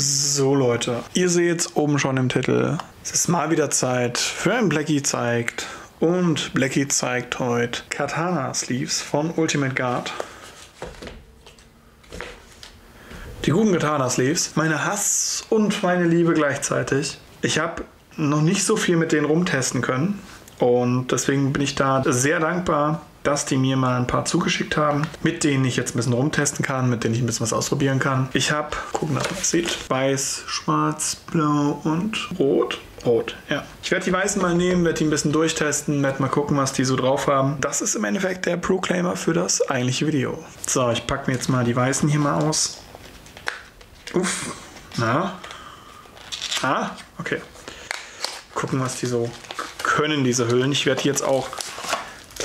So Leute, ihr seht oben schon im Titel. Es ist mal wieder Zeit für ein Blackie zeigt. Und Blackie zeigt heute Katana Sleeves von Ultimate Guard. Die guten Katana Sleeves. Meine Hass und meine Liebe gleichzeitig. Ich habe noch nicht so viel mit denen rumtesten können. Und deswegen bin ich da sehr dankbar, dass die mir mal ein paar zugeschickt haben, mit denen ich jetzt ein bisschen rumtesten kann, mit denen ich ein bisschen was ausprobieren kann. Ich habe, gucken, dass man das sieht, weiß, schwarz, blau und rot. Rot, ja. Ich werde die weißen mal nehmen, werde die ein bisschen durchtesten, werde mal gucken, was die so drauf haben. Das ist im Endeffekt der Proclaimer für das eigentliche Video. So, ich packe mir jetzt mal die weißen hier mal aus. Uff, na. Ah, okay. Gucken, was die so können, diese Hüllen. Ich werde die jetzt auch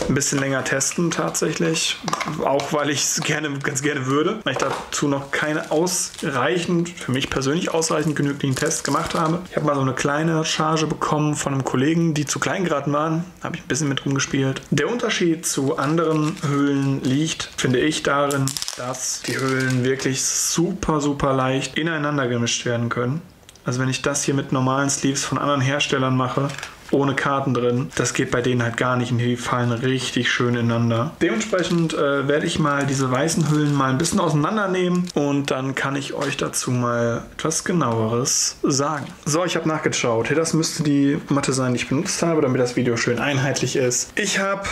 ein bisschen länger testen tatsächlich. Auch weil ich es gerne, ganz gerne würde, weil ich dazu noch keine ausreichend, für mich persönlich ausreichend genügenden Tests gemacht habe. Ich habe mal so eine kleine Charge bekommen von einem Kollegen, die zu klein geraten waren. Da habe ich ein bisschen mit rumgespielt. Der Unterschied zu anderen Höhlen liegt, finde ich, darin, dass die Höhlen wirklich super, super leicht ineinander gemischt werden können. Also wenn ich das hier mit normalen Sleeves von anderen Herstellern mache ohne Karten drin. Das geht bei denen halt gar nicht und die fallen richtig schön ineinander. Dementsprechend äh, werde ich mal diese weißen Hüllen mal ein bisschen auseinandernehmen und dann kann ich euch dazu mal etwas genaueres sagen. So, ich habe nachgeschaut. Das müsste die Matte sein, die ich benutzt habe, damit das Video schön einheitlich ist. Ich habe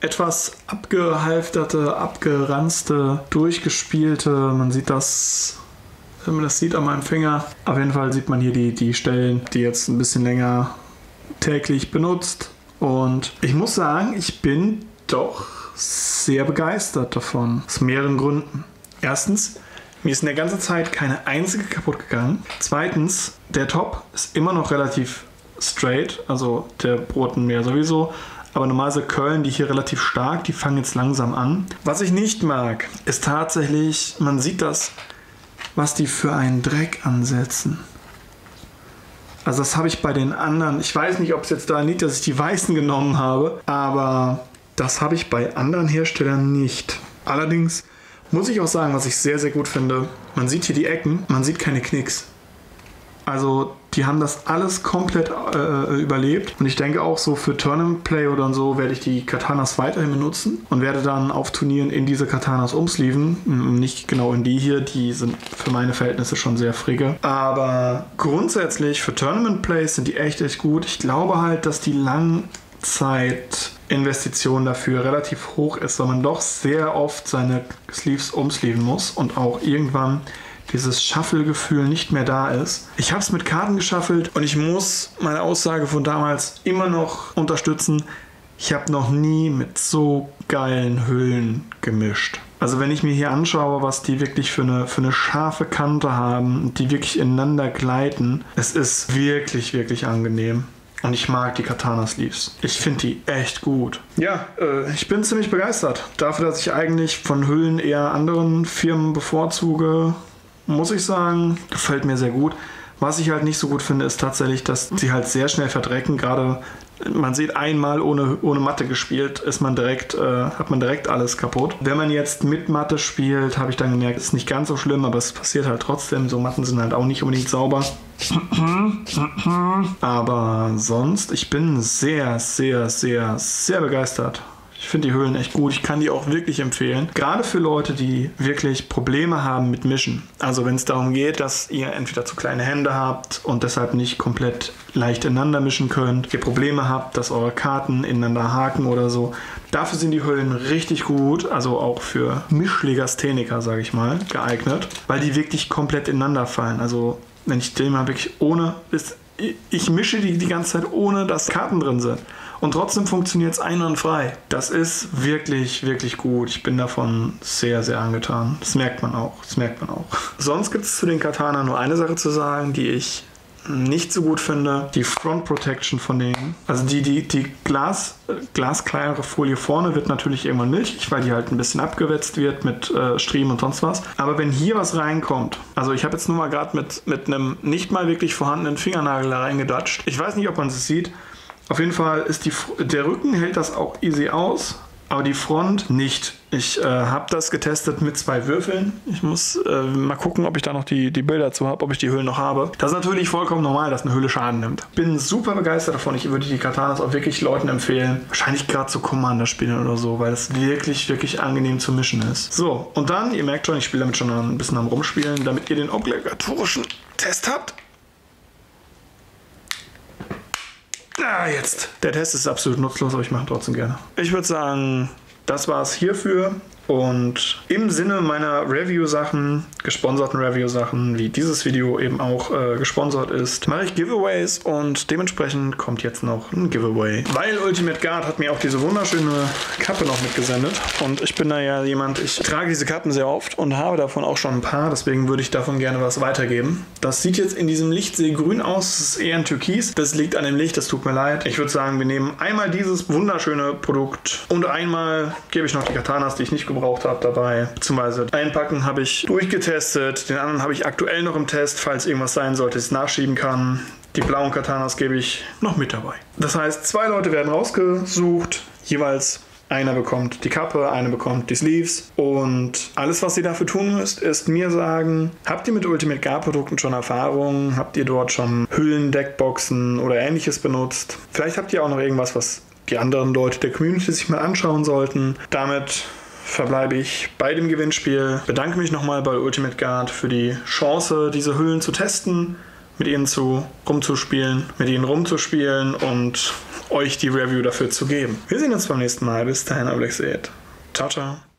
etwas abgehalfterte, abgeranzte, durchgespielte, man sieht das wenn man das sieht an meinem Finger. Auf jeden Fall sieht man hier die, die Stellen, die jetzt ein bisschen länger täglich benutzt. Und ich muss sagen, ich bin doch sehr begeistert davon. Aus mehreren Gründen. Erstens, mir ist in der ganzen Zeit keine einzige kaputt gegangen. Zweitens, der Top ist immer noch relativ straight, also der Brotenmeer sowieso. Aber normalerweise Köln, die hier relativ stark, die fangen jetzt langsam an. Was ich nicht mag, ist tatsächlich, man sieht das, was die für einen Dreck ansetzen. Also das habe ich bei den anderen, ich weiß nicht, ob es jetzt da liegt, dass ich die weißen genommen habe, aber das habe ich bei anderen Herstellern nicht. Allerdings muss ich auch sagen, was ich sehr, sehr gut finde, man sieht hier die Ecken, man sieht keine Knicks. Also die haben das alles komplett äh, überlebt. Und ich denke auch so für Tournament Play oder so werde ich die Katanas weiterhin benutzen und werde dann auf Turnieren in diese Katanas umsleeven. Nicht genau in die hier, die sind für meine Verhältnisse schon sehr frigge. Aber grundsätzlich für Tournament Plays sind die echt, echt gut. Ich glaube halt, dass die Langzeitinvestition dafür relativ hoch ist, weil man doch sehr oft seine Sleeves umsleeven muss und auch irgendwann dieses Shuffle-Gefühl nicht mehr da ist. Ich habe es mit Karten geschaffelt und ich muss meine Aussage von damals immer noch unterstützen. Ich habe noch nie mit so geilen Hüllen gemischt. Also wenn ich mir hier anschaue, was die wirklich für eine, für eine scharfe Kante haben, die wirklich ineinander gleiten, es ist wirklich, wirklich angenehm. Und ich mag die Katana Sleeves. Ich finde die echt gut. Ja, äh, ich bin ziemlich begeistert. Dafür, dass ich eigentlich von Hüllen eher anderen Firmen bevorzuge, muss ich sagen, gefällt mir sehr gut. Was ich halt nicht so gut finde, ist tatsächlich, dass sie halt sehr schnell verdrecken. Gerade man sieht einmal ohne, ohne Matte gespielt, ist man direkt, äh, hat man direkt alles kaputt. Wenn man jetzt mit Matte spielt, habe ich dann gemerkt, ist nicht ganz so schlimm, aber es passiert halt trotzdem. So Matten sind halt auch nicht unbedingt sauber. aber sonst, ich bin sehr, sehr, sehr, sehr begeistert ich finde die Höhlen echt gut. Ich kann die auch wirklich empfehlen. Gerade für Leute, die wirklich Probleme haben mit Mischen. Also wenn es darum geht, dass ihr entweder zu kleine Hände habt und deshalb nicht komplett leicht ineinander mischen könnt, ihr Probleme habt, dass eure Karten ineinander haken oder so. Dafür sind die Höhlen richtig gut, also auch für Mischlegastheniker, sage ich mal, geeignet, weil die wirklich komplett ineinander fallen. Also wenn ich den mal wirklich ohne, ich mische die die ganze Zeit ohne, dass Karten drin sind und trotzdem funktioniert es einwandfrei. Das ist wirklich, wirklich gut. Ich bin davon sehr, sehr angetan. Das merkt man auch. Das merkt man auch. Sonst gibt es zu den Katana nur eine Sache zu sagen, die ich nicht so gut finde, die Front Protection von denen. Also die, die, die Glas, glaskleinere Folie vorne wird natürlich irgendwann milchig, weil die halt ein bisschen abgewetzt wird mit äh, Striemen und sonst was. Aber wenn hier was reinkommt, also ich habe jetzt nur mal gerade mit, mit einem nicht mal wirklich vorhandenen Fingernagel da reingedatscht. Ich weiß nicht, ob man es sieht, auf jeden Fall ist die, der Rücken hält das auch easy aus, aber die Front nicht. Ich äh, habe das getestet mit zwei Würfeln. Ich muss äh, mal gucken, ob ich da noch die, die Bilder zu habe, ob ich die Hüllen noch habe. Das ist natürlich vollkommen normal, dass eine Hülle Schaden nimmt. Bin super begeistert davon. Ich würde die Katanas auch wirklich Leuten empfehlen. Wahrscheinlich gerade zu Commander-Spielen oder so, weil es wirklich, wirklich angenehm zu mischen ist. So, und dann, ihr merkt schon, ich spiele damit schon ein bisschen am Rumspielen, damit ihr den obligatorischen Test habt. Ah, jetzt. Der Test ist absolut nutzlos, aber ich mache ihn trotzdem gerne. Ich würde sagen, das war es hierfür. Und im Sinne meiner Review-Sachen, gesponserten Review-Sachen, wie dieses Video eben auch äh, gesponsert ist, mache ich Giveaways und dementsprechend kommt jetzt noch ein Giveaway. Weil Ultimate Guard hat mir auch diese wunderschöne Kappe noch mitgesendet und ich bin da ja jemand, ich trage diese Kappen sehr oft und habe davon auch schon ein paar, deswegen würde ich davon gerne was weitergeben. Das sieht jetzt in diesem Licht sehr grün aus, es ist eher ein Türkis, das liegt an dem Licht, das tut mir leid. Ich würde sagen, wir nehmen einmal dieses wunderschöne Produkt und einmal gebe ich noch die Katanas, die ich nicht gebraucht habe dabei. Beziehungsweise einpacken habe ich durchgetestet, den anderen habe ich aktuell noch im Test, falls irgendwas sein sollte, ich es nachschieben kann. Die blauen Katanas gebe ich noch mit dabei. Das heißt, zwei Leute werden rausgesucht, jeweils einer bekommt die Kappe, einer bekommt die Sleeves und alles, was ihr dafür tun müsst, ist mir sagen, habt ihr mit Ultimate Guard Produkten schon Erfahrung? Habt ihr dort schon Hüllen, Deckboxen oder ähnliches benutzt? Vielleicht habt ihr auch noch irgendwas, was die anderen Leute der Community sich mal anschauen sollten. Damit verbleibe ich bei dem Gewinnspiel. Bedanke mich nochmal bei Ultimate Guard für die Chance, diese Hüllen zu testen, mit ihnen zu rumzuspielen, mit ihnen rumzuspielen und euch die Review dafür zu geben. Wir sehen uns beim nächsten Mal. Bis dahin, Alex Ciao, ciao.